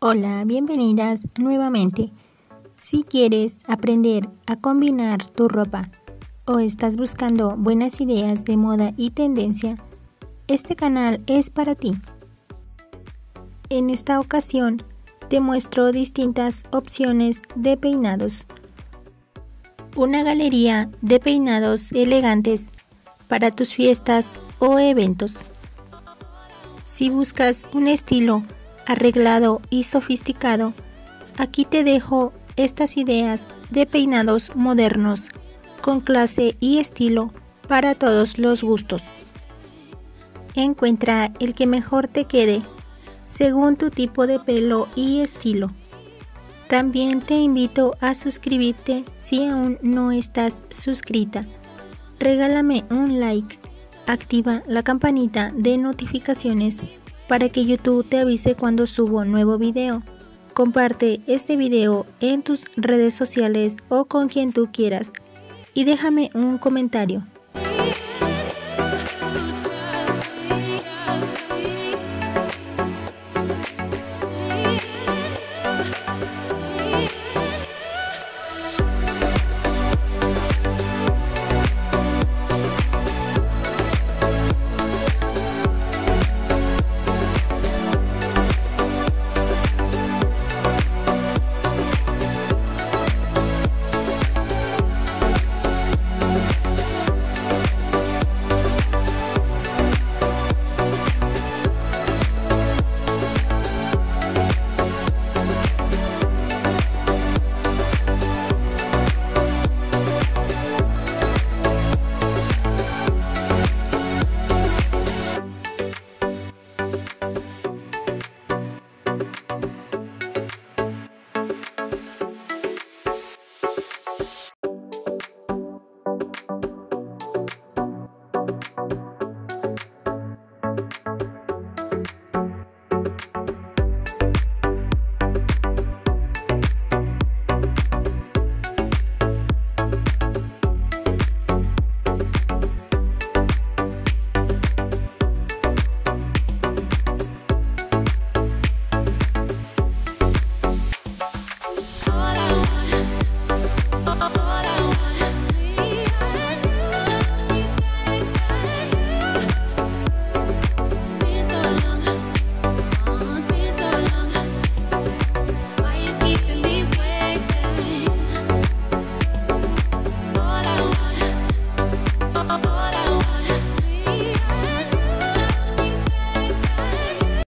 Hola, bienvenidas nuevamente. Si quieres aprender a combinar tu ropa o estás buscando buenas ideas de moda y tendencia, este canal es para ti. En esta ocasión te muestro distintas opciones de peinados. Una galería de peinados elegantes para tus fiestas o eventos. Si buscas un estilo arreglado y sofisticado, aquí te dejo estas ideas de peinados modernos con clase y estilo para todos los gustos. Encuentra el que mejor te quede según tu tipo de pelo y estilo. También te invito a suscribirte si aún no estás suscrita. Regálame un like, activa la campanita de notificaciones para que YouTube te avise cuando subo nuevo video. Comparte este video en tus redes sociales o con quien tú quieras y déjame un comentario.